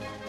Bye.